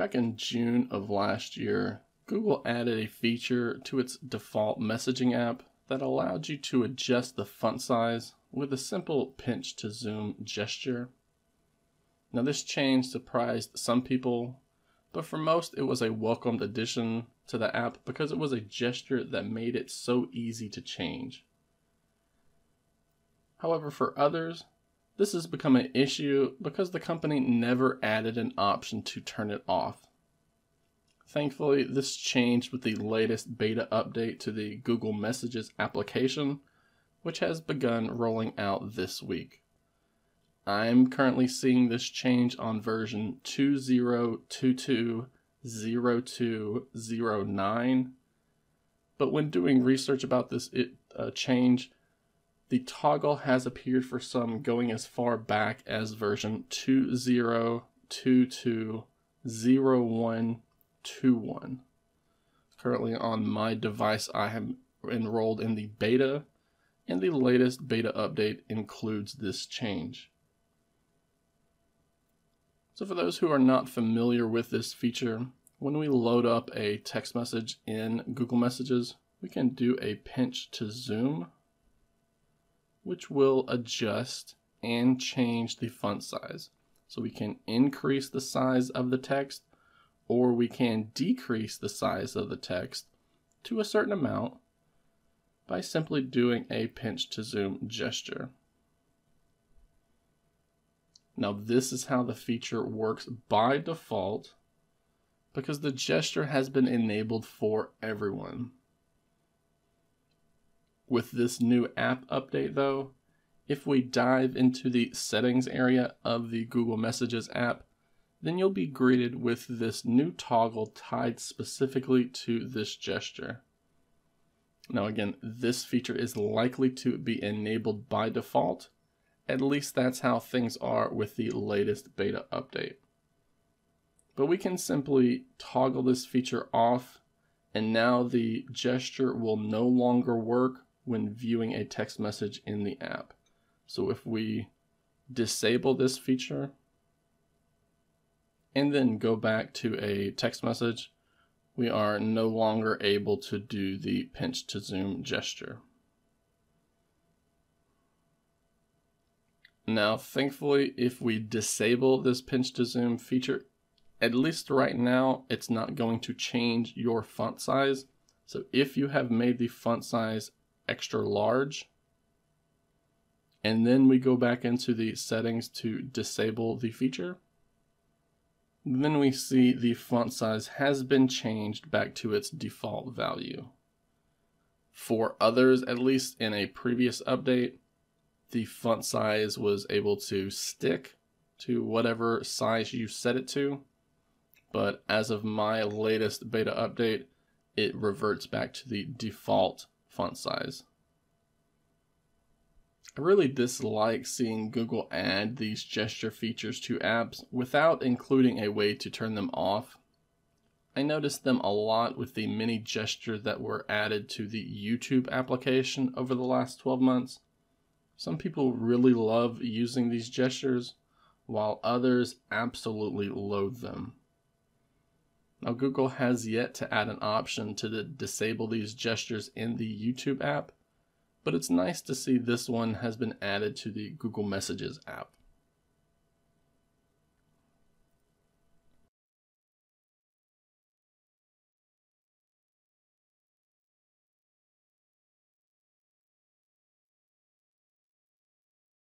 Back in June of last year, Google added a feature to its default messaging app that allowed you to adjust the font size with a simple pinch to zoom gesture. Now, this change surprised some people, but for most, it was a welcomed addition to the app because it was a gesture that made it so easy to change. However, for others, this has become an issue because the company never added an option to turn it off. Thankfully, this changed with the latest beta update to the Google Messages application, which has begun rolling out this week. I'm currently seeing this change on version 20220209. But when doing research about this it, uh, change, the toggle has appeared for some going as far back as version 20220121. Currently on my device, I am enrolled in the beta, and the latest beta update includes this change. So for those who are not familiar with this feature, when we load up a text message in Google Messages, we can do a pinch to zoom which will adjust and change the font size. So we can increase the size of the text or we can decrease the size of the text to a certain amount by simply doing a pinch to zoom gesture. Now this is how the feature works by default because the gesture has been enabled for everyone. With this new app update though, if we dive into the settings area of the Google Messages app, then you'll be greeted with this new toggle tied specifically to this gesture. Now again, this feature is likely to be enabled by default. At least that's how things are with the latest beta update. But we can simply toggle this feature off and now the gesture will no longer work when viewing a text message in the app. So if we disable this feature and then go back to a text message, we are no longer able to do the pinch to zoom gesture. Now, thankfully, if we disable this pinch to zoom feature, at least right now, it's not going to change your font size. So if you have made the font size extra large. And then we go back into the settings to disable the feature. Then we see the font size has been changed back to its default value. For others, at least in a previous update, the font size was able to stick to whatever size you set it to. But as of my latest beta update, it reverts back to the default font size. I really dislike seeing Google add these gesture features to apps without including a way to turn them off. I noticed them a lot with the many gestures that were added to the YouTube application over the last 12 months. Some people really love using these gestures, while others absolutely loathe them. Now, Google has yet to add an option to disable these gestures in the YouTube app, but it's nice to see this one has been added to the Google Messages app.